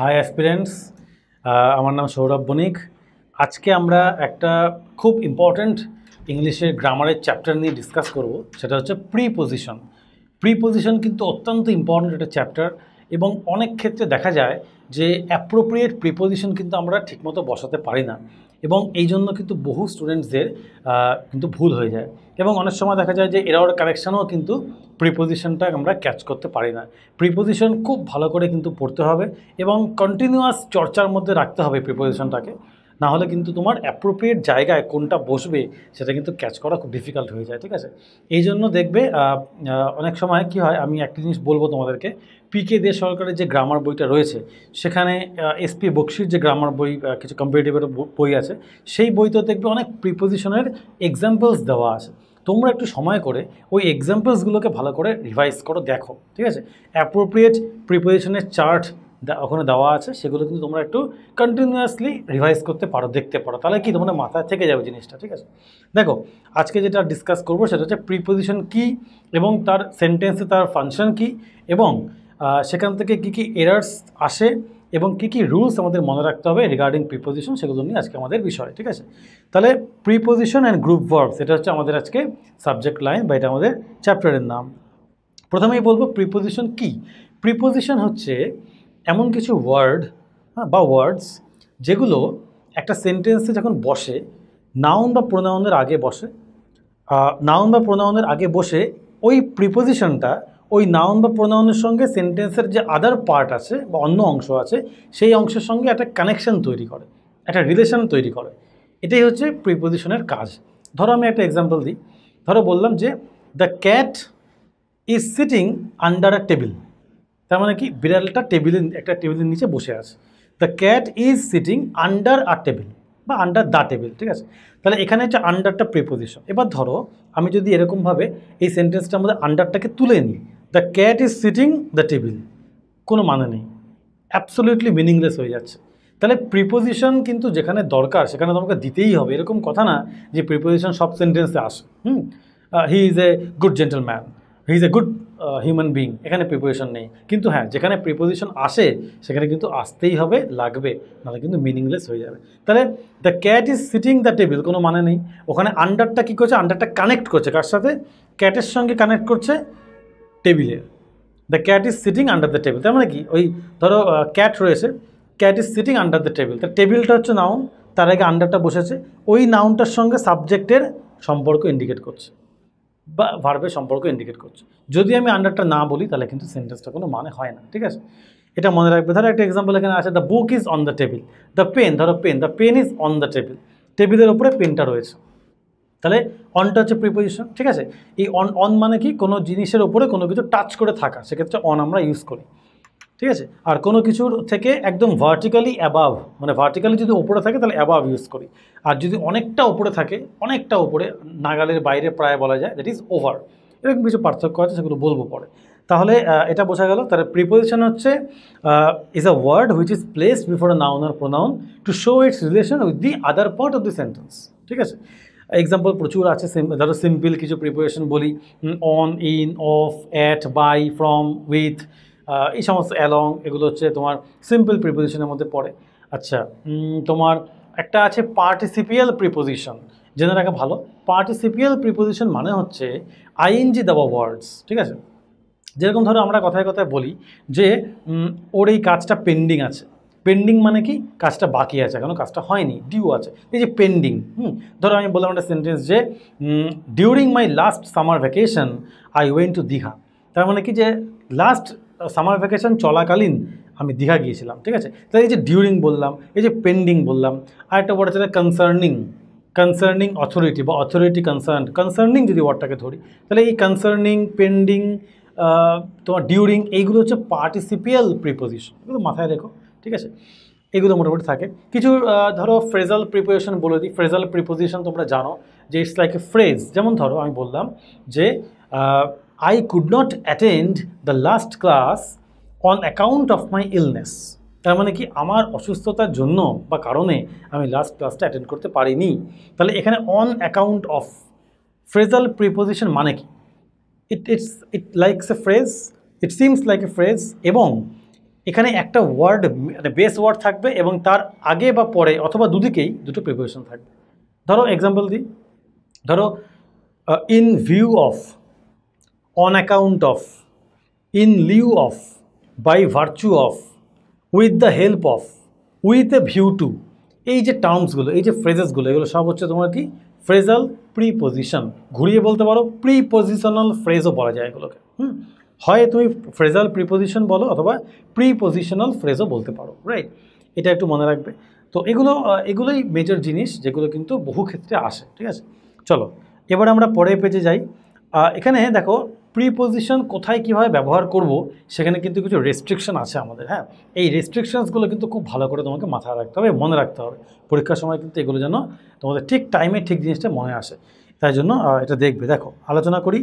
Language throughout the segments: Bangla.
হাই অ্যাসপিরেন্টস আমার নাম সৌরভ বণিক। আজকে আমরা একটা খুব ইম্পর্ট্যান্ট ইংলিশের গ্রামারের চ্যাপ্টার নিয়ে ডিসকাস করব। সেটা হচ্ছে প্রিপোজিশন প্রিপোজিশন কিন্তু অত্যন্ত ইম্পর্ট্যান্ট একটা চ্যাপ্টার এবং অনেক ক্ষেত্রে দেখা যায় যে অ্যাপ্রোপ্রিয়েট প্রিপোজিশন কিন্তু আমরা ঠিকমতো বসাতে পারি না। এবং এই জন্য কিন্তু বহু স্টুডেন্টসদের কিন্তু ভুল হয়ে যায়। এবং অনেক সময় দেখা যায় যে এরাওর কারেকশানও কিন্তু প্রিপোজিশনটা আমরা ক্যাচ করতে পারি না। প্রিপোজিশন খুব ভালো করে কিন্তু পড়তে হবে এবং কন্টিনিউয়াস চর্চার মধ্যে রাখতে হবে প্রিপোজিশনটাকে না হলে কিন্তু তোমার অ্যাপ্রোপ্রিয়েট জায়গায় কোনটা বসবে সেটা কিন্তু ক্যাচ করা খুব ডিফিকাল্ট হয়ে যায়, ঠিক আছে? এই জন্য দেখবে অনেক সময় কি হয়, আমি একটা জিনিস বলব তোমাদেরকে পিকে দে সরকারের যে গ্রামার বইটা রয়েছে, সেখানে এসপি বক্সির যে গ্রামার বই কিছু কম্পিটিটিভের বই আছে, সেই বইতে দেখবে অনেক প্রিপোজিশনের এক্সাম্পলস দেওয়া আছে। তোমরা একটু সময় করে ওই এক্সাম্পলসগুলোকে ভালো করে রিভাইজ করো, দেখো, ঠিক আছে? অ্যাপ্রোপ্রিয়েট প্রিপোজিশনের চার্ট ওখানে দেওয়া আছে, সেগুলো কিন্তু তোমরা একটু কন্টিনিউয়াসলি রিভাইজ করতে পারো, দেখতে পারো। তাহলে কি, তোমাদের মাথায় থেকে যাবে জিনিসটা, ঠিক আছে? দেখো, আজকে যেটা ডিসকাস করব সেটা হচ্ছে প্রিপোজিশন কি এবং তার সেন্টেন্সে তার ফাংশন কি এবং সেখান থেকে কি কি এরার্স আসে এবং কি কি রুলস আমাদের মনে রাখতে হবে রিগার্ডিং প্রিপোজিশন সেগুলো নিয়ে আজকে আমাদের বিষয়, ঠিক আছে? তাহলে প্রিপোজিশন অ্যান্ড গ্রুপ ভার্বস এটা হচ্ছে আমাদের আজকে সাবজেক্ট লাইন বা এটা আমাদের চ্যাপ্টারের নাম। প্রথমেই বলব প্রিপোজিশন কি? প্রিপোজিশন হচ্ছে এমন কিছু ওয়ার্ড হ্যাঁ বা ওয়ার্ডস যেগুলো একটা সেন্টেন্সে যখন বসে নাউন বা প্রোনাউনের আগে বসে নাউন বা প্রোনাউনের আগে বসে ওই প্রিপোজিশনটা ওই নাউন বা প্রোনাউনের সঙ্গে সেন্টেন্সের যে আদার পার্ট আছে বা অন্য অংশ আছে, সেই অংশের সঙ্গে একটা কানেকশন তৈরি করে, একটা রিলেশন তৈরি করে। এটাই হচ্ছে প্রিপোজিশনের কাজ। ধরো আমি একটা এক্সাম্পল দিই। ধরো বললাম যে the cat is sitting under a table তার মানে কি? বিড়ালটা টেবিলের, একটা টেবিলের নিচে বসে আছে। The cat is sitting under a table বা আন্ডার দ্য টেবিল ঠিক আছে? তাহলে এখানে হচ্ছে আন্ডারটা প্রিপোজিশন এবার ধরো, আমি যদি এরকমভাবে এই সেন্টেন্সটার মধ্যে আন্ডারটাকে তুলে নিই the cat is sitting the table কোনো মানে নেই। অ্যাবসোলিউটলি মিনিংলেস হয়ে যাচ্ছে। তাহলে প্রিপোজিশন কিন্তু যেখানে দরকার, সেখানে তোমাকে দিতেই হবে। এরকম কথা না যে প্রিপোজিশন সব সেন্টেন্সে আসে। হুম? He is a good gentleman he is a good human being এখানে প্রিপোজিশন নেই। কিন্তু হ্যাঁ যেখানে প্রিপোজিশন আসে, সেখানে কিন্তু আসতেই হবে, লাগবে। নাহলে কিন্তু মিনিংলেস হয়ে যাবে। তাহলে the cat is sitting the table কোনো মানে নেই। ওখানে আন্ডারটা কী করছে? আন্ডারটা কানেক্ট করছে। কার সাথে? ক্যাটের সঙ্গে কানেক্ট করছে টেবিলের the cat is sitting under the table তার মানে কি? ওই ধরো ক্যাট রয়েছে। Cat is sitting under the table তার টেবিলটা হচ্ছে নাউন তার আগে আন্ডারটা বসেছে। ওই নাউনটার সঙ্গে সাবজেক্টের সম্পর্ক ইন্ডিকেট করছে। বা ভার্বের সম্পর্ক ইন্ডিকেট করছে। যদি আমি আন্ডারটা না বলি, তাহলে কিন্তু সেন্টেন্সটা কোনো মানে হয় না, ঠিক আছে? এটা মনে রাখবে। ধরো একটা এক্সাম্পল এখানে আছে the book is on the table the pen ধরো pen the pen is on the table টেবিলের ওপরে পেনটা রয়েছে। তাহলে অনটা হচ্ছে প্রিপোজিশন ঠিক আছে? এই অন অন মানে কি? কোনো জিনিসের ওপরে কোনো কিছু টাচ করে থাকা। সেক্ষেত্রে অন আমরা ইউজ করি। ঠিক আছে? আর কোনো কিছুর থেকে একদম ভার্টিক্যালি অ্যাবাভ মানে ভার্টিক্যালি যদি ওপরে থাকে তাহলে অ্যাবাভ ইউজ করি। আর যদি অনেকটা ওপরে থাকে, অনেকটা ওপরে নাগালের বাইরে প্রায় বলা যায় দ্যাট ইজ ওভার এরকম কিছু পার্থক্য আছে, সেগুলো বলব পরে। তাহলে এটা বোঝা গেল তার প্রিপোজিশন হচ্ছে is a word which is placed before a noun R pronoun to show its relation with the other part of the sentence ঠিক আছে? এক্সাম্পল প্রচুর আছে ধরো সিম্পল কিছু প্রিপারেশন বলি। On in of at by from with এই সমস্ত অ্যালং এগুলো হচ্ছে তোমার সিম্পল প্রিপোজিশনের মধ্যে পড়ে। আচ্ছা তোমার একটা আছে পার্টিসিপিয়াল প্রিপোজিশন জেনে রাখা ভালো। পার্টিসিপিয়াল প্রিপোজিশন মানে হচ্ছে আইএনজি দেওয়া ওয়ার্ডস ঠিক আছে? যেরকম ধরো আমরা কথায় কথায় বলি যে ওর এই কাজটা পেন্ডিং আছে। পেন্ডিং মানে কি? কাজটা বাকি আছে এখনও কাজটা হয়নি ডিউ আছে। এই যে পেন্ডিং হুম, ধরো আমি বললাম একটা সেন্টেন্স যে during my last summer vacation I went to Digha তার মানে কি যে লাস্ট সামার ভ্যাকেশন চলাকালীন আমি দীঘা গিয়েছিলাম, ঠিক আছে? তাই এই যে ডিউরিং বললাম, এই যে পেন্ডিং বললাম, আর একটা ওয়ার্ড আছে কনসার্নিং কনসার্নিং অথরিটি বা অথরিটি কনসার্ন কনসার্নিং যদি ওয়ার্ডটাকে ধরি, তাহলে এই কনসার্নিং পেন্ডিং তোমার ডিউরিং এইগুলো হচ্ছে পার্টিসিপিয়াল প্রিপোজিশন এগুলো মাথায় রেখো, ঠিক আছে? এগুলো মোটামুটি থাকে। কিছু ধরো ফ্রেজাল প্রিপোজিশন বলে দিই ফ্রেজাল প্রিপোজিশন তোমরা জানো, যে ইটস লাইক এ ফ্রেজ যেমন ধরো আমি বললাম যে I could not attend the last class on account of my illness তার মানে কি আমার অসুস্থতার জন্য বা কারণে আমি লাস্ট ক্লাসটা অ্যাটেন্ড করতে পারিনি। তাহলে এখানে on account of phrasal preposition মানে কি? It it's it likes a phrase it seems like a phrase এবং এখানে একটা ওয়ার্ড মানে বেস ওয়ার্ড থাকবে এবং তার আগে বা পরে অথবা দুদিকেই দুটো প্রিপারেশন থাকবে। ধরো এক্সাম্পল দিই। ধরো in view of on account of in lieu of by virtue of with the help of with a view to এই যে টার্মসগুলো এই যে ফ্রেজেসগুলো এগুলো সব হচ্ছে তোমার কি? ফ্রেজাল প্রিপোজিশন ঘুরিয়ে বলতে পারো প্রিপোজিশনাল ফ্রেজও বলা যায় এগুলোকে। হুম? হয় তুমি ফ্রেজাল প্রিপোজিশন বলো অথবা প্রিপোজিশনাল ফ্রেজও বলতে পারো রাইট এটা একটু মনে রাখবে। তো এগুলো এগুলোই মেজর জিনিস যেগুলো কিন্তু বহু ক্ষেত্রে আসে, ঠিক আছে? চলো, এবার আমরা পরের পেজে যাই। এখানে দেখো প্রিপোজিশন কোথায় কীভাবে ব্যবহার করব, সেখানে কিন্তু কিছু রেস্ট্রিকশন আছে আমাদের হ্যাঁ? এই রেস্ট্রিকশনসগুলো কিন্তু খুব ভালো করে তোমাকে মাথায় রাখতে হবে, মনে রাখতে হবে। পরীক্ষার সময় কিন্তু এগুলো যেন তোমাদের ঠিক টাইমে ঠিক জিনিসটা মনে আসে। তাই জন্য এটা দেখবে। দেখো, আলোচনা করি।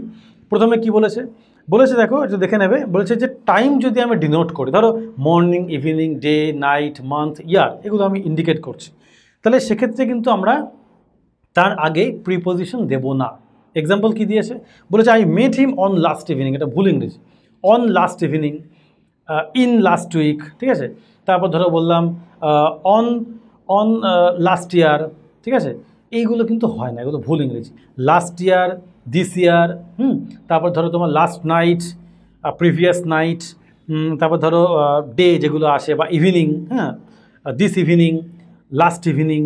প্রথমে কি বলেছে? বলেছে দেখো এটা দেখে নেবে। বলেছে যে টাইম যদি আমি ডিনোট করি, ধরো morning evening day night month year এগুলো আমি ইন্ডিকেট করছি। তাহলে সেক্ষেত্রে কিন্তু আমরা তার আগে প্রিপোজিশন দেব না। এক্সাম্পল কি দিয়েছে? বলেছে I met him on last evening এটা ভুল ইংরেজি। On last evening in last week ঠিক আছে? তারপর ধরো বললাম অন অন লাস্ট ইয়ার ঠিক আছে? এইগুলো কিন্তু হয় না, এগুলো ভুল ইংরেজি। লাস্ট ইয়ার দিস ইয়ার হুম? তারপর ধরো তোমার লাস্ট নাইট প্রিভিয়াস নাইট তারপর ধরো ডে যেগুলো আসে বা ইভিনিং হ্যাঁ? This evening last evening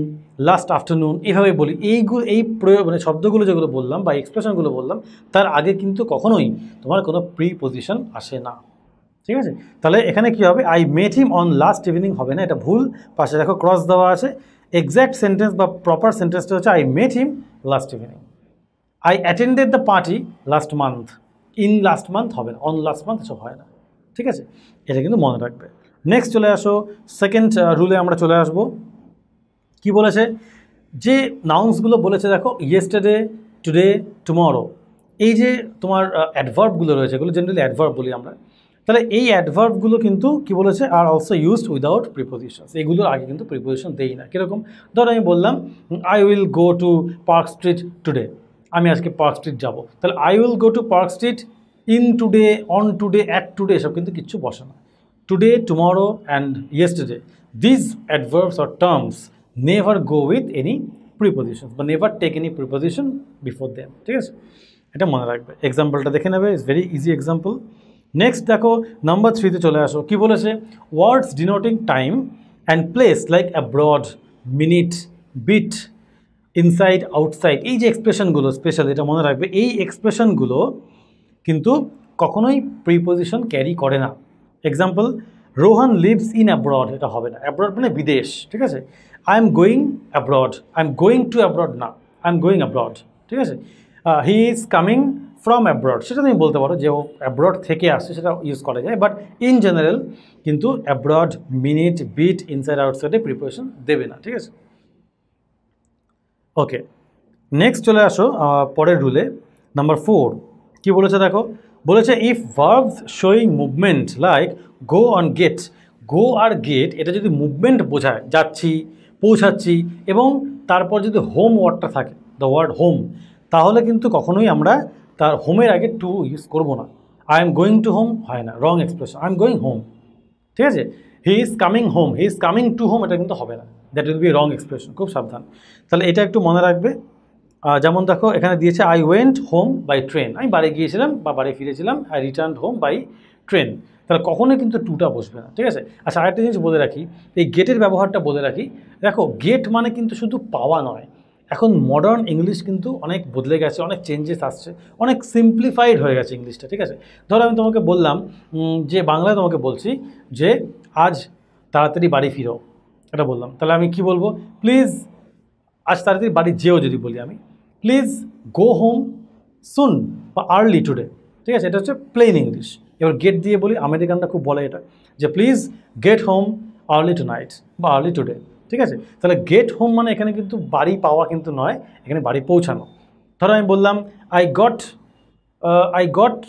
last afternoon এইভাবে বলি। এইগুলো এই প্রয়োগ মানে শব্দগুলো যেগুলো বললাম বা এক্সপ্রেশনগুলো বললাম, তার আগে কিন্তু কখনোই তোমার কোনো প্রি পজিশন আসে না। ঠিক আছে? তাহলে এখানে কি হবে? I met him on last evening হবে না, এটা ভুল। পাশে দেখো ক্রস দেওয়া আছে। এক্স্যাক্ট সেন্টেন্স বা প্রপার সেন্টেন্সটা হচ্ছে I met him last evening I attended the party last month in last month হবে না। অন লাস্ট মান্থ এসব হয় না। ঠিক আছে? এটা কিন্তু মনে রাখবে। নেক্সট চলে আসো। সেকেন্ড রুলে আমরা চলে আসব। কি বলেছে? যে নাউন্সগুলো বলেছে, দেখো ইয়েস্টারডে টুডে টুমরো এই যে তোমার অ্যাডভার্বগুলো রয়েছে, এগুলো জেনারেলি অ্যাডভার্ব বলি আমরা। তাহলে এই অ্যাডভার্বগুলো কিন্তু কি বলেছে? Are also used without prepositions এগুলোর আগে কিন্তু প্রিপোজিশন দেই না। কীরকম? ধরো আমি বললাম I will go to Park Street today আমি আজকে পার্ক স্ট্রিট যাব। তাহলে I will go to Park Street in today on today at today এসব কিন্তু কিচ্ছু বসে না। Today tomorrow and yesterday these adverbs or terms never go with any preposition বা never take any preposition before them ঠিক আছে? এটা মনে রাখবে। এক্সাম্পলটা দেখে নেবে is very easy example next দেখো নাম্বার থ্রিতে চলে আসো। কি বলেছে? Words denoting time and place like abroad minute bit inside outside এই যে এক্সপ্রেশনগুলো স্পেশাল এটা মনে রাখবে, এই এক্সপ্রেশনগুলো কিন্তু কখনোই প্রিপোজিশন ক্যারি করে না। Example Rohan lives in abroad এটা হবে না। অ্যাব্রড মানে বিদেশ, ঠিক আছে? I am going abroad I am going to abroad না আই এম গোয়িং অ্যাব্রড ঠিক আছে? He is coming from abroad সেটা তুমি বলতে পারো যে ও অ্যাব্রড থেকে আসছে, সেটা ইউজ করা যায়। বাট ইন জেনারেল কিন্তু অ্যাব্রড মিনিট বিট ইনসাইড আউটসাইডে প্রিপারেশন দেবে না। ঠিক আছে? ওকে নেক্সট চলে আসো পরের রুলে নাম্বার ফোর কী বলেছে দেখো? বলেছে if verbs showing movement like go on get go R get এটা যদি মুভমেন্ট বোঝায়, যাচ্ছি পৌঁছাচ্ছি এবং তারপর যদি হোম ওয়ার্ডটা থাকে দ্য ওয়ার্ড হোম তাহলে কিন্তু কখনোই আমরা তার হোমের আগে টু ইউজ করব না। I am going to home হয় না wrong expression I am going home ঠিক আছে? He is coming home he is coming to home এটা কিন্তু হবে না। That will be wrong expression খুব সাবধান। তাহলে এটা একটু মনে রাখবে। যেমন দেখো, এখানে দিয়েছে I went home by train আমি বাড়ি গিয়েছিলাম বা বাড়ি ফিরেছিলাম I return home by train তাহলে কখনোই কিন্তু টুটা বসবে না, ঠিক আছে? আচ্ছা আরেকটা জিনিস বলে রাখি, এই গেটের ব্যবহারটা বলে রাখি। দেখো গেট মানে কিন্তু শুধু পাওয়া নয়, এখন মডার্ন ইংলিশ কিন্তু অনেক বদলে গেছে, অনেক চেঞ্জেস আসছে, অনেক সিম্পলিফাইড হয়ে গেছে ইংলিশটা ঠিক আছে? ধরো, আমি তোমাকে বললাম যে বাংলায় তোমাকে বলছি যে, আজ তাড়াতাড়ি বাড়ি ফিরো। এটা বললাম। তাহলে আমি কি বলব? প্লিজ আজ তাড়াতাড়ি বাড়ি যেও যদি বলি আমি। প্লিজ গো হোম সুন বা আর্লি টুডে ঠিক আছে? এটা হচ্ছে প্লেন ইংলিশ এবার গেট দিয়ে বলি, আমেরিকানরা খুব বলে এটা, যে please get home early tonight বা আর্লি টুডে ঠিক আছে? তাহলে গেট হোম মানে এখানে কিন্তু বাড়ি পাওয়া কিন্তু নয়, এখানে বাড়ি পৌঁছানো। ধরো আমি বললাম I got I got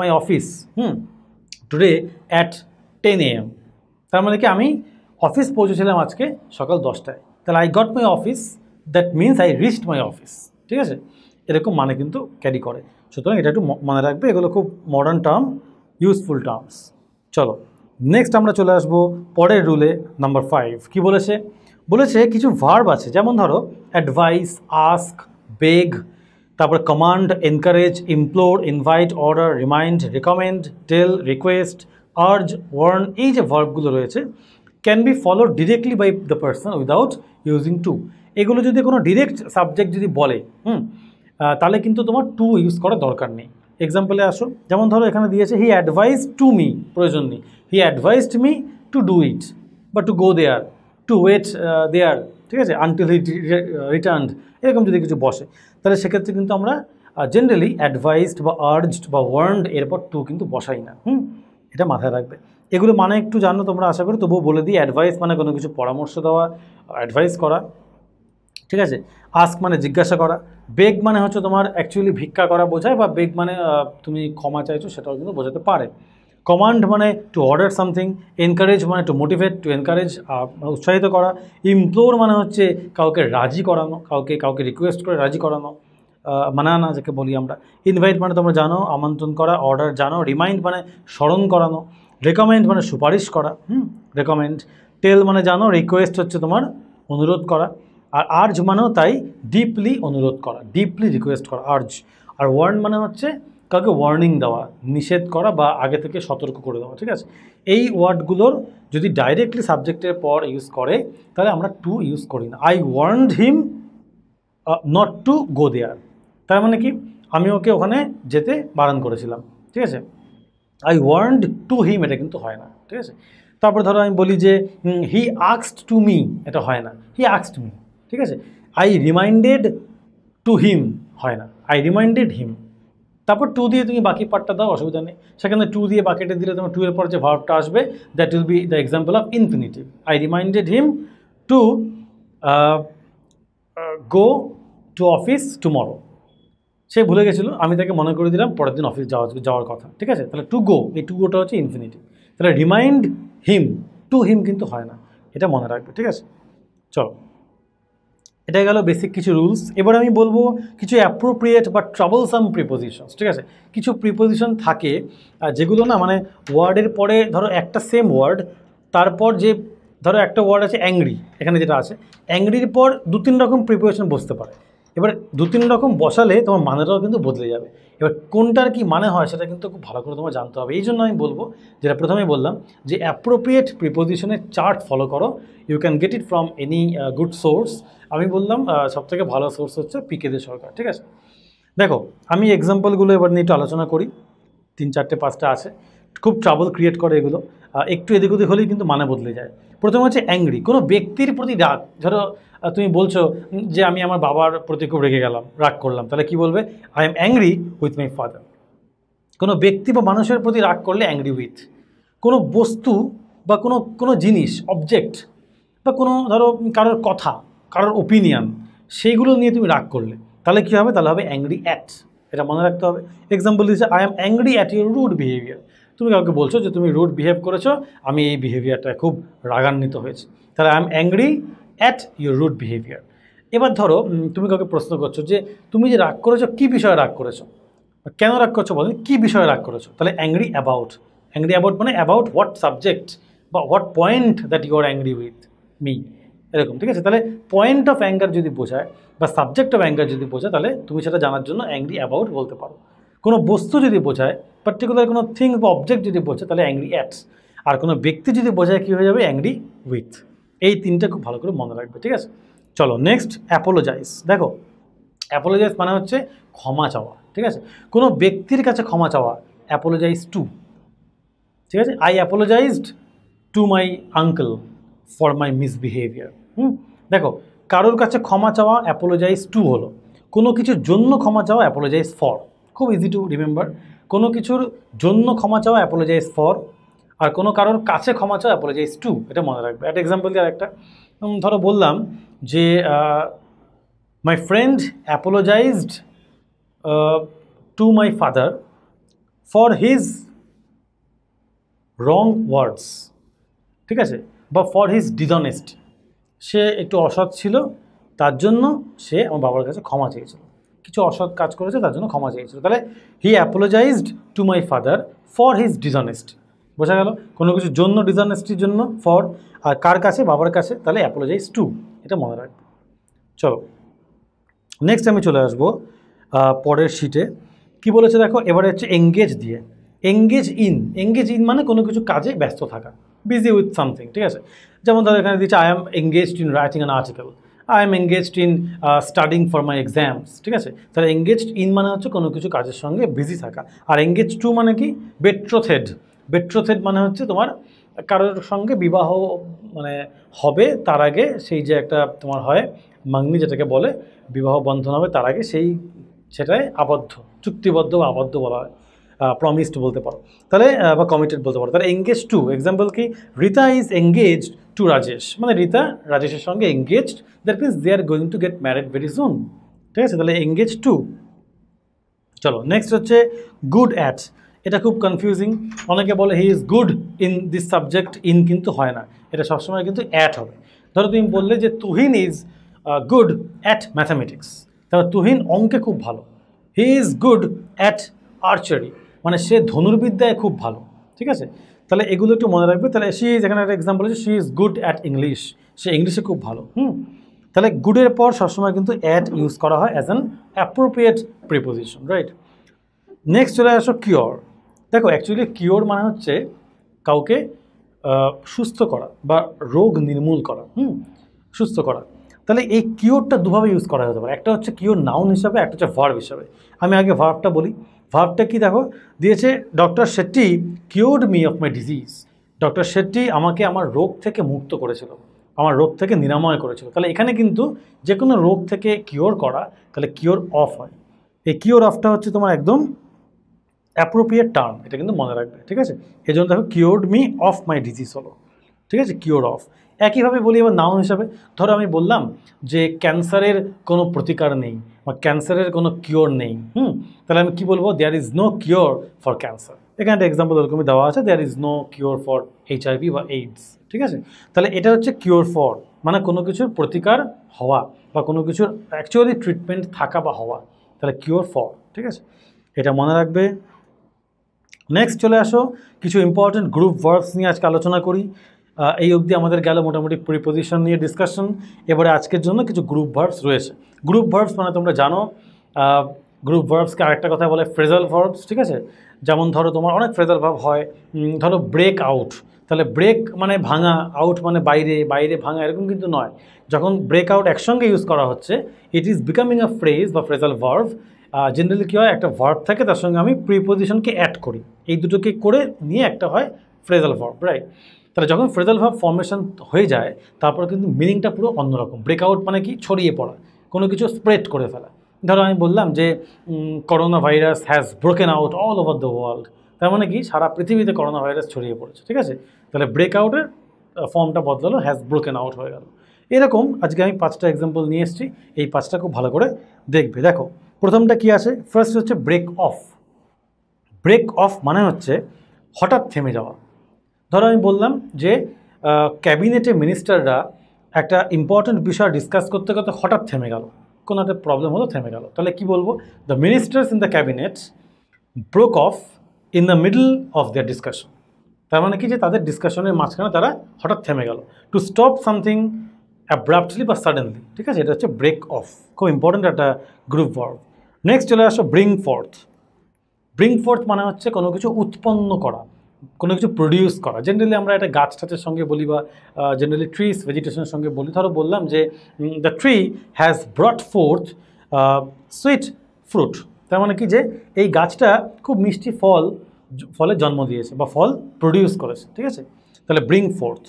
my office hmm today at ten am তার মানে কি আমি অফিস পৌঁছেছিলাম আজকে সকাল দশটায়। তাহলে I got my office that means I reached my office ঠিক আছে? এরকম মানে কিন্তু ক্যারি করে। সুতরাং এটা একটু মনে রাখবে, এগুলো খুব মডার্ন টার্ম ইউজফুল টার্মস চলো নেক্সট আমরা চলে আসব পরের রুলে নাম্বার ফাইভ কি বলেছে? বলেছে কিছু ভার্ব আছে, যেমন ধরো অ্যাডভাইস আস্ক বেগ তারপরে command encourage implore invite order remind recommend tell request urge warn এই যে ভার্বগুলো রয়েছে can be follow directly by the person without using to এগুলো যদি কোনো ডিরেক্ট সাবজেক্ট যদি বলে, হুম তাহলে কিন্তু তোমার টু ইউজ করার দরকার নেই। এক্সাম্পলে আসো যেমন ধরো এখানে দিয়েছে হি অ্যাডভাইস টু মি প্রয়োজন নেই। He advised me to do it বা to go there to wait there ঠিক আছে? আনটিল হি রিটার্নড এরকম যদি কিছু বসে। তাহলে সেক্ষেত্রে কিন্তু আমরা জেনারেলি অ্যাডভাইসড বা আর্জড বা ওয়ার্নড এরপর টু কিন্তু বসাই না। হুম? এটা মাথায় রাখবে। এগুলো মানে একটু জানো তোমরা, আশা করি। তবুও বলে দিই অ্যাডভাইস মানে কোনো কিছু পরামর্শ দেওয়া অ্যাডভাইস করা। ঠিক আছে? আস্ক মানে জিজ্ঞাসা করা। বেগ মানে হচ্ছে তোমার অ্যাকচুয়ালি ভিক্ষা করা বোঝায় বা বেগ মানে তুমি ক্ষমা চাইছো সেটাও কিন্তু বোঝাতে পারে। কমান্ড মানে টু অর্ডার সামথিং এনকারেজ মানে টু মোটিভেট টু এনকারেজ উৎসাহিত করা। ইমপ্লোর মানে হচ্ছে কাউকে রাজি করানো, কাউকে কাউকে রিকোয়েস্ট করে রাজি করানো মানানা যাকে বলি আমরা। ইনভাইট মানে তোমরা জানো, আমন্ত্রণ করা অর্ডার জানো রিমাইন্ড মানে স্মরণ করানো। রেকমেন্ড মানে সুপারিশ করা, হুম? রেকমেন্ড টেল মানে জানো রিকোয়েস্ট হচ্ছে তোমার অনুরোধ করা। আর আর্জ মানেও তাই ডিপলি অনুরোধ করা ডিপলি রিকোয়েস্ট করা আর্জ আর ওয়ার্ন মানে হচ্ছে কাউকে ওয়ার্নিং দেওয়া, নিষেধ করা বা আগে থেকে সতর্ক করে দেওয়া, ঠিক আছে? এই ওয়ার্ডগুলোর যদি ডাইরেক্টলি সাবজেক্টের পর ইউজ করে, তাহলে আমরা টু ইউজ করি না। I warned him not to go there তার মানে কি? আমি ওকে ওখানে যেতে বারণ করেছিলাম, ঠিক আছে? আই ওয়ার্নড টু হিম এটা কিন্তু হয় না, ঠিক আছে? তারপর ধরো আমি বলি যে হি আক্সড টু মি এটা হয় না। হি আক্সড মি ঠিক আছে? আই রিমাইন্ডেড টু হিম হয় না। আই রিমাইন্ডেড হিম তারপর টু দিয়ে তুমি বাকি পার্টটা দাও, অসুবিধা নেই। সেখানে টু দিয়ে বাকিটা দিলে তোমার টু এর পর যে ভার্বটা আসবে that will be the example of infinitive I reminded him to go to office tomorrow সে ভুলে গেছিল, আমি তাকে মনে করে দিলাম, পরের দিন অফিস যাওয়া, যাওয়ার কথা। ঠিক আছে? তাহলে টু গো এই টু গোটা হচ্ছে ইনফিনিটিভ তাহলে রিমাইন্ড হিম টু হিম কিন্তু হয় না। এটা মনে রাখবে, ঠিক আছে? চলো। এটা গেল বেসিক কিছু রুলস এবার আমি বলব কিছু অ্যাপ্রোপ্রিয়েট বা ট্রাবলসাম প্রিপোজিশনস ঠিক আছে? কিছু প্রিপোজিশন থাকে যেগুলো না মানে ওয়ার্ডের পরে ধরো একটা সেম ওয়ার্ড তারপর যে ধরো একটা ওয়ার্ড আছে অ্যাংরি এখানে যেটা আছে অ্যাংরির পর দু তিন রকম প্রিপোজিশন বসতে পারে। এবার দু তিন রকম বসালে তোমার মানেটাও কিন্তু বদলে যাবে। এবার কোনটার কি মানে হয় সেটা কিন্তু খুব ভালো করে তোমার জানতে হবে। এই জন্য আমি বলব, যেটা প্রথমেই বললাম, যে অ্যাপ্রোপ্রিয়েট প্রিপোজিশনের চার্ট ফলো করো। You can get it from any good source আমি বললাম সব থেকে ভালো সোর্স হচ্ছে পিকেদের সরকার, ঠিক আছে? দেখো, আমি এক্সাম্পলগুলো এবার নিয়ে একটু আলোচনা করি। তিন, চারটে, পাঁচটা আছে। খুব ট্রাবল ক্রিয়েট করে এগুলো। একটু এদিক ওদিক হলেই কিন্তু মানে বদলে যায়। প্রথম হচ্ছে অ্যাংরি কোনো ব্যক্তির প্রতি রাগ, ধরো তুমি বলছো যে আমি আমার বাবার প্রতি খুব রেগে গেলাম, রাগ করলাম। তাহলে কি বলবে? I am angry with my father কোনো ব্যক্তি বা মানুষের প্রতি রাগ করলে অ্যাংরি উইথ কোনো বস্তু বা কোনো কোনো জিনিস অবজেক্ট বা কোনো ধরো কারোর কথা, কারোর ওপিনিয়ন সেইগুলো নিয়ে তুমি রাগ করলে, তাহলে কী হবে? তাহলে হবে অ্যাংরি অ্যাট এটা মনে রাখতে হবে। এক্সাম্পল দিচ্ছে I am angry at your rude behaviour তুমি কাউকে বলছো যে তুমি রুড বিহেভ করেছ, আমি এই বিহেভিয়ারটা খুব রাগান্বিত হয়েছি। তাহলে I am angry at your rude behaviour এবার ধরো তুমি কাউকে প্রশ্ন করছ যে, তুমি যে রাগ করেছ, কী বিষয়ে রাগ করেছ? কেন রাগ করছ বলেন কী বিষয়ে রাগ করেছ? তাহলে অ্যাংরি অ্যাবাউট অ্যাংরি অ্যাবাউট মানে অ্যাবাউট হোয়াট সাবজেক্ট বা what point that you are angry with me এরকম, ঠিক আছে? তাহলে পয়েন্ট অফ অ্যাঙ্গার যদি বোঝায় বা সাবজেক্ট অফ অ্যাঙ্গার যদি বোঝায়, তাহলে তুমি সেটা জানার জন্য অ্যাংরি অ্যাবাউট বলতে পারো। কোনো বস্তু যদি বোঝায় পার্টিকুলার কোনো থিং বা অবজেক্ট যদি বোঝায়, তাহলে অ্যাংরি অ্যাটস আর কোনো ব্যক্তি যদি বোঝায়, কী হয়ে যাবে? অ্যাংরি উইথ এই তিনটা খুব ভালো করে মনে রাখবে, ঠিক আছে? চলো নেক্সট অ্যাপোলোজাইজ দেখো অ্যাপোলোজাইজ মানে হচ্ছে ক্ষমা চাওয়া, ঠিক আছে? কোনো ব্যক্তির কাছে ক্ষমা চাওয়া অ্যাপোলোজাইজ টু ঠিক আছে? I apologised to my uncle for my misbehaviour হুম? দেখো, কারোর কাছে ক্ষমা চাওয়া অ্যাপোলোজাইজ টু হলো। কোনো কিছুর জন্য ক্ষমা চাওয়া অ্যাপোলোজাইজ ফর খুব ইজি টু রিমেম্বার কোনো কিছুর জন্য ক্ষমা চাওয়া অ্যাপোলোজাইজ ফর আর কোনো কারোর কাছে ক্ষমা চাওয়া অ্যাপোলোজাইজ টু এটা মনে রাখবে। একটা এক্সাম্পল দিয়ে একটা ধরো বললাম যে my friend apologised to my father for his wrong words ঠিক আছে? বা ফর হিজ ডিজনেস্ট সে একটু অসৎ ছিল, তার জন্য সে আমার বাবার কাছে ক্ষমা চেয়েছিল। কিছু অসৎ কাজ করেছে, তার জন্য ক্ষমা চেয়েছিল। তাহলে he apologised to my father for his dishonest বোঝা গেল? কোনো কিছুর জন্য ডিসঅনেস্টির জন্য ফর আর কার কাছে? বাবার কাছে? তাহলে অ্যাপোলোজাইজ টু এটা মনে রাখবে। চলো নেক্সট আমি চলে আসব পরের শিটে কি বলেছে দেখো? এবারে হচ্ছে এঙ্গেজ দিয়ে। এঙ্গেজ ইন এঙ্গেজ ইন মানে কোনো কিছু কাজে ব্যস্ত থাকা। বিজি উইথ সামথিং ঠিক আছে? যেমন ধরো এখানে দিচ্ছে I am engaged in writing an article I am engaged in studying for my exams ঠিক আছে? তাহলে এঙ্গেজড ইন মানে হচ্ছে কোনো কিছু কাজের সঙ্গে বিজি থাকা। আর এঙ্গেজ টু মানে কি? বেট্রোথেড বেট্রোথেড মানে হচ্ছে তোমার কারোর সঙ্গে বিবাহ মানে হবে তার আগে সেই যে একটা তোমার হয় মাংনি যেটাকে বলে, বিবাহ বন্ধন হবে তার আগে সেই সেটাই আবদ্ধ, চুক্তিবদ্ধ বা আবদ্ধ বলা হয় প্রমিসড বলতে পারো। তাহলে বা কমিটেড বলতে পারো। তাহলে এঙ্গেজ টু এক্সাম্পল কি? Rita is engaged to Rajesh মানে রিতা রাজেশের সঙ্গে engaged that means they are going to get married very soon ঠিক আছে? তাহলে এঙ্গেজ টু চলো নেক্সট হচ্ছে গুড অ্যাট এটা খুব কনফিউজিং অনেকে বলে he is good in this subject in কিন্তু হয় না। এটা সবসময় কিন্তু অ্যাট হবে। ধরো তুমি বললে যে Tuhin is good at mathematics তাহলে তুহিন অঙ্কে খুব ভালো। He is good at archery মানে সে ধনুর্বিদ্যায় খুব ভালো। ঠিক আছে? তাহলে এগুলো একটু মনে রাখবে। তাহলে সি ইজ এখানে একটা এক্সাম্পল আছে she is good at English সে ইংলিশে খুব ভালো। হুম? তাহলে গুডের পর সবসময় কিন্তু অ্যাট ইউজ করা হয় as an appropriate preposition right next চলে আসো কিওর দেখো অ্যাকচুয়ালি কিওর মানে হচ্ছে কাউকে সুস্থ করা বা রোগ নির্মূল করা, হুম, সুস্থ করা। তাহলে এই কিওরটা দুভাবে ইউজ করা হতে পারে। একটা হচ্ছে কিওর নাউন হিসাবে, একটা হচ্ছে ভার্ব হিসাবে। আমি আগে ভার্বটা বলি। ভার্বটা কি দেখো, দিয়েছে doctor Shetty cured me of my disease doctor Shetty আমাকে আমার রোগ থেকে মুক্ত করেছিল। আমার রোগ থেকে নিরাময় করেছিল। তাহলে এখানে কিন্তু যে কোনো রোগ থেকে কিওর করা, তাহলে কিওর অফ হয়। এই কিওর অফটা হচ্ছে তোমার একদম অ্যাপ্রোপ্রিয়েট টার্ম এটা কিন্তু মনে রাখবে, ঠিক আছে? এই জন্য দেখো cured me of my disease হলো, ঠিক আছে? কিওর অফ একইভাবে বলি এবার নাউন হিসাবে, ধরো আমি বললাম যে ক্যান্সারের কোনো প্রতিকার নেই বা ক্যান্সারের কোনো কিওর নেই, হুম? তাহলে আমি কি বলব? There is no cure for cancer এখানে একটা এক্সাম্পল এরকমই দেওয়া আছে there is no cure for HIV বা এইডস ঠিক আছে? তাহলে এটা হচ্ছে কিওর ফর মানে কোনো কিছুর প্রতিকার হওয়া বা কোনো কিছুর অ্যাকচুয়ালি ট্রিটমেন্ট থাকা বা হওয়া, তাহলে কিওর ফর ঠিক আছে? এটা মনে রাখবে নেক্সট চলে আসো, কিছু ইম্পর্টেন্ট গ্রুপ ভার্বস নিয়ে আজকে আলোচনা করি। এই অবধি আমাদের গেল মোটামুটি প্রিপোজিশন নিয়ে ডিসকাশন এবারে আজকের জন্য কিছু গ্রুপ ভার্বস রয়েছে। গ্রুপ ভার্বস মানে তোমরা জানো গ্রুপ ভার্বসকে আরেকটা কথা বলে ফ্রেজাল ভার্বস ঠিক আছে? যেমন ধরো তোমার অনেক ফ্রেজাল ভার্ব হয় ধরো ব্রেক আউট তাহলে ব্রেক মানে ভাঙা আউট মানে বাইরে বাইরে ভাঙা এরকম কিন্তু নয়। যখন ব্রেক আউট একসঙ্গে ইউজ করা হচ্ছে it is becoming a phrase বা ফ্রেজাল ভার্ভ জেনারেলি কী হয়, একটা ভার্ব থাকে, তার সঙ্গে আমি প্রিপোজিশনকে অ্যাড করি। এই দুটোকে করে নিয়ে একটা হয় ফ্রেজাল ভার্ব রাইট তাহলে যখন ফ্রেজাল ভার্ব ফর্মেশন হয়ে যায়, তারপর কিন্তু মিনিংটা পুরো অন্যরকম। ব্রেকআউট মানে কি? ছড়িয়ে পড়া। কোনো কিছু স্প্রেড করে ফেলা। ধরো আমি বললাম যে corona virus has broken out all over the world তার মানে কি? সারা পৃথিবীতে করোনা ভাইরাস ছড়িয়ে পড়েছে, ঠিক আছে? তাহলে ব্রেকআউটের ফর্মটা বদলালো হ্যাজ ব্রোকেন আউট হয়ে গেল। এরকম আজকে আমি পাঁচটা এক্সাম্পল নিয়ে এসেছি। এই পাঁচটা খুব ভালো করে দেখবে। দেখো প্রথমটা কি আছে ফার্স্ট হচ্ছে ব্রেক অফ ব্রেক অফ মানে হচ্ছে হঠাৎ থেমে যাওয়া। ধরো আমি বললাম যে ক্যাবিনেটে মিনিস্টাররা একটা ইম্পর্ট্যান্ট বিষয় ডিসকাস করতে করতে হঠাৎ থেমে গেল। কোনো একটা প্রবলেম হলো, থেমে গেল। তাহলে কি বলব? The ministers in the cabinet broke off in the middle of their discussion তার মানে কি যে, তাদের ডিসকাশনের মাঝখানে তারা হঠাৎ থেমে গেল। টু স্টপ সামথিং অ্যাব্রাপ্টলি বা সাডেনলি ঠিক আছে? এটা হচ্ছে ব্রেক অফ খুব ইম্পর্ট্যান্ট একটা গ্রুপ ওয়ার্ড নেক্সট চলে আসো ব্রিং ফোর্থ ব্রিং ফোর্থ মানে হচ্ছে কোনো কিছু উৎপন্ন করা, কোনো কিছু প্রডিউস করা। জেনারেলি আমরা একটা গাছ টাছের সঙ্গে বলি বা জেনারেলি ট্রিস ভেজিটেশনের সঙ্গে বলি। ধরো বললাম যে the tree has brought forth sweet fruit তার মানে কি যে, এই গাছটা খুব মিষ্টি ফল ফলে জন্ম দিয়েছে বা ফল প্রডিউস করেছে, ঠিক আছে? তাহলে bring forth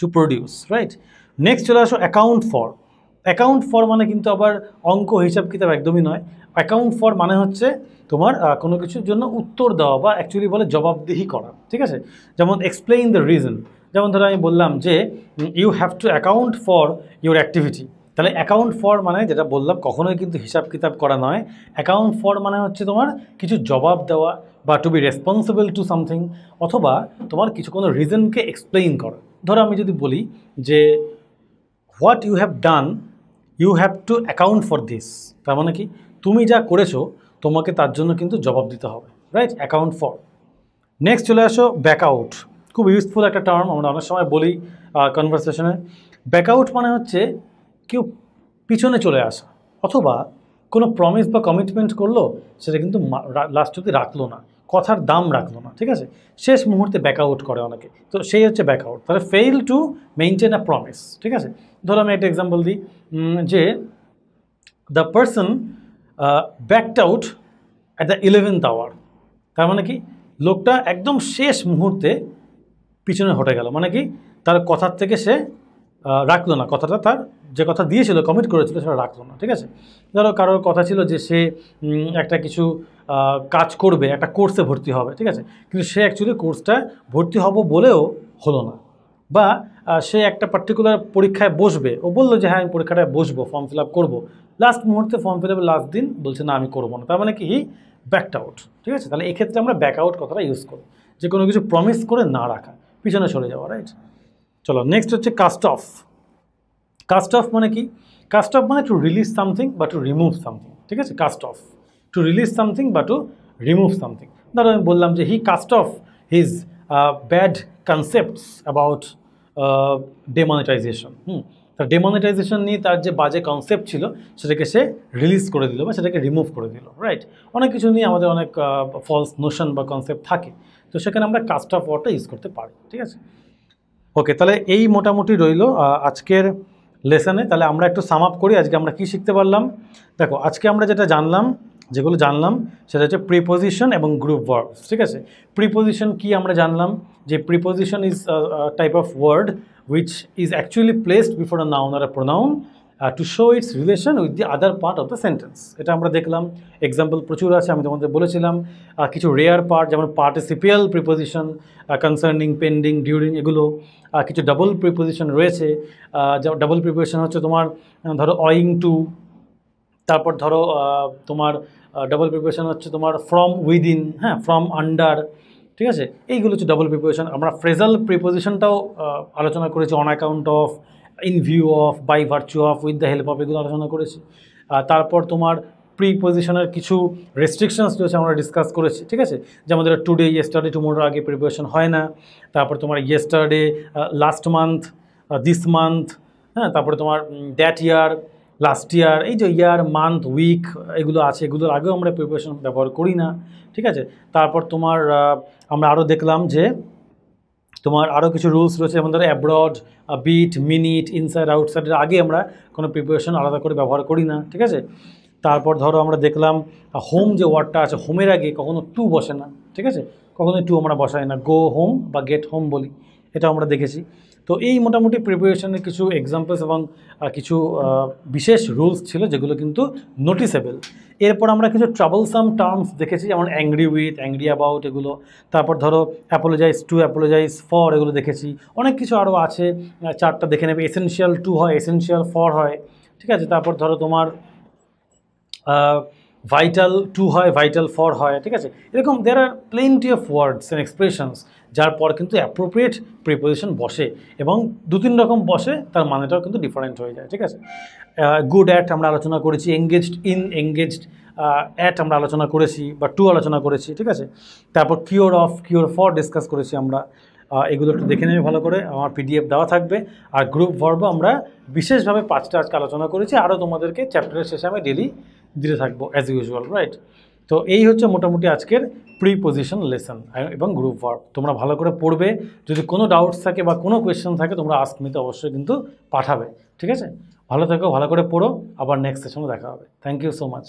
to produce right next চলে আসো অ্যাকাউন্ট ফর অ্যাকাউন্ট ফর মানে কিন্তু আবার অঙ্ক হিসাব কিতাব একদমই নয়। অ্যাকাউন্ট ফর মানে হচ্ছে তোমার কোনো কিছুর জন্য উত্তর দেওয়া বা অ্যাকচুয়ালি বলে জবাবদিহি করা, ঠিক আছে? যেমন এক্সপ্লেইন দ্য রিজন যেমন ধরো আমি বললাম যে you have to account for your activity তাহলে অ্যাকাউন্ট ফর মানে যেটা বললাম, কখনোই কিন্তু হিসাব কিতাব করা নয়। অ্যাকাউন্ট ফর মানে হচ্ছে তোমার কিছু জবাব দেওয়া বা to be responsible to something অথবা তোমার কিছু কোনো রিজনকে এক্সপ্লেইন করা। ধরো আমি যদি বলি যে what you have done you have to account for this তার মানে কি? তুমি যা করেছ, তোমাকে তার জন্য কিন্তু জবাব দিতে হবে রাইট অ্যাকাউন্ট ফর নেক্সট চলে আসো ব্যাকআউট খুব ইউজফুল একটা টার্ম আমরা অনেক সময় বলি কনভারসেশনে ব্যাকআউট মানে হচ্ছে কেউ পিছনে চলে আসা, অথবা কোনো প্রমিস বা কমিটমেন্ট করল, সেটা কিন্তু লাস্ট অব্দি রাখল না। কথার দাম রাখল না, ঠিক আছে? শেষ মুহূর্তে ব্যাকআউট করে অনেকে। তো সেই হচ্ছে ব্যাকআউট তাহলে fail to maintain a promise ঠিক আছে? ধরো আমি একটা এক্সাম্পল দিই যে the person backed out at the eleventh hour তার মানে কি? লোকটা একদম শেষ মুহূর্তে পিছনে হটে গেল। মানে কি? তার কথার থেকে সে রাখল না। কথাটা তার যে কথা দিয়েছিল কমিট করেছিল সেটা রাখল না, ঠিক আছে? ধরো কারোর কথা ছিল যে সে একটা কিছু কাজ করবে, একটা কোর্সে ভর্তি হবে, ঠিক আছে? কিন্তু সে অ্যাকচুয়ালি কোর্সটা ভর্তি হব বলেও হলো না। বা সে একটা পার্টিকুলার পরীক্ষায় বসবে, ও বলল যে হ্যাঁ আমি পরীক্ষাটায় বসবো ফর্ম ফিল আপ করব। লাস্ট মুহূর্তে ফর্ম ফিল আপের লাস্ট দিন বলছে, না, আমি করব না। তার মানে কি? ব্যাকড আউট ঠিক আছে? তাহলে এক্ষেত্রে আমরা ব্যাক আউট কথাটা ইউজ করি। যে কোনো কিছু প্রমিস করে না রাখা, পিছনে সরে যাওয়া রাইট চলো নেক্সট হচ্ছে কাস্ট অফ কাস্ট অফ মানে কি? কাস্ট অফ মানে টু রিলিজ সামথিং বা টু রিমুভ সামথিং ঠিক আছে? Cast off to release something বা টু রিমুভ সামথিং ধরো আমি বললাম যে he cast off his bad concepts about demonetization hmm? তার ডেমনিটাইজেশন নিয়ে তার যে বাজে কনসেপ্ট ছিল, সেটাকে সে রিলিজ করে দিল বা সেটাকে রিমুভ করে দিল রাইট অনেক কিছু নিয়ে আমাদের অনেক ফলস নোশন বা কনসেপ্ট থাকে। তো সেখানে আমরা কাস্ট অফ ওয়ার্ডটা ইউজ করতে পারি, ঠিক আছে? ওকে তাহলে এই মোটামুটি রইল আজকের লেসনে, তাহলে আমরা একটু সাম আপ করি, আজকে আমরা কি শিখতে পারলাম? দেখো, আজকে আমরা যেটা জানলাম, যেগুলো জানলাম, সেটা হচ্ছে প্রিপোজিশন এবং গ্রুপ ভার্ব ঠিক আছে? প্রিপোজিশন কি আমরা জানলাম? যে preposition is type of word which is actually placed before a noun R a pronoun to show its relation with the other part of the sentence এটা আমরা দেখলাম এক্সাম্পল প্রচুর আছে, আমি তোমাদের বলেছিলাম কিছু রেয়ার পার্ট যেমন participial preposition concerning pending during এগুলো কিছু ডাবল প্রিপোজিশন রয়েছে ডাবল প্রিপোজিশন হচ্ছে তোমার ধরো অয়িং টু তারপর ধরো তোমার ডাবল প্রিপারেশন হচ্ছে তোমার ফ্রম উইদিন হ্যাঁ ফ্রম আন্ডার ঠিক আছে? এইগুলো হচ্ছে ডাবল প্রিপারেশন আমরা ফ্রেজাল প্রিপোজিশনটাও আলোচনা করেছি on account of in view of by virtue of with the help of এগুলো আলোচনা করেছি। তারপর তোমার প্রিপোজিশনের কিছু রেস্ট্রিকশনস রয়েছে আমরা ডিসকাস করেছি, ঠিক আছে? যেমন ধরো টুডে ইয়েস্টারডে টুমোরোর আগে প্রিপারেশন হয় না। তারপর তোমার yesterday last month this month হ্যাঁ? তারপরে তোমার দ্যাট ইয়ার লাস্ট ইয়ার এই যে ইয়ার মান্থ উইক এগুলো আছে, এগুলোর আগেও আমরা প্রিপারেশন ব্যবহার করি না, ঠিক আছে? তারপর তোমার আমরা আরও দেখলাম যে তোমার আরও কিছু রুলস রয়েছে, যেমন ধরো অ্যাব্রড বিট মিনিট ইনসাইড আউটসাইডের আগে আমরা কোনো প্রিপারেশন আলাদা করে ব্যবহার করি না, ঠিক আছে? তারপর ধরো আমরা দেখলাম হোম যে ওয়ার্ডটা আছে হোমের আগে কখনো টু বসে না, ঠিক আছে? কখনো টু আমরা বসাই না গো হোম বা গেট হোম বলি, এটা আমরা দেখেছি। তো এই মোটামুটি প্রিপারেশনের কিছু এক্সাম্পলস এবং কিছু বিশেষ রুলস ছিল যেগুলো কিন্তু নোটিসেবল এরপর আমরা কিছু ট্রাবলসাম টার্মস দেখেছি, যেমন অ্যাংরি উইথ অ্যাংরি অ্যাবাউট এগুলো। তারপর ধরো অ্যাপোলোজাইজ টু অ্যাপোলোজাইজ ফর এগুলো দেখেছি। অনেক কিছু আরও আছে চারটা দেখে নেবে। এসেনশিয়াল টু হয় এসেনশিয়াল ফর হয়, ঠিক আছে? তারপর ধরো তোমার ভাইটাল টু হয় ভাইটাল ফর হয়, ঠিক আছে? এরকম দের আর plenty of words and expressions যার পর কিন্তু অ্যাপ্রোপ্রিয়েট প্রিপোজিশন বসে এবং দু তিন রকম বসে তার মানেটাও কিন্তু ডিফারেন্ট হয়ে যায়, ঠিক আছে? গুড অ্যাট আমরা আলোচনা করেছি এঙ্গেজড ইন এঙ্গেজড অ্যাট আমরা আলোচনা করেছি বা টু আলোচনা করেছি, ঠিক আছে? তারপর cure of cure for discuss করেছি আমরা। এগুলো একটু দেখে নেবে ভালো করে, আমার পিডিএফ দেওয়া থাকবে। আর গ্রুপ ভর্ব আমরা বিশেষভাবে পাঁচটা আজকে আলোচনা করেছি, আরও তোমাদেরকে চ্যাপ্টারের শেষে আমি ডেলি দিতে থাকব অ্যাজ ইউজুয়াল রাইট তো এই হচ্ছে মোটামুটি আজকের প্রিপোজিশন লেসন এবং গ্রুপ ওয়ার্ক তোমরা ভালো করে পড়বে, যদি কোনো ডাউটস থাকে বা কোনো কোয়েশ্চেন থাকে, তোমরা আস্ক মিতে অবশ্যই কিন্তু পাঠাবে, ঠিক আছে? ভালো থেকো, ভালো করে পড়ো, আবার নেক্সট সেশনে দেখা হবে। Thank you so much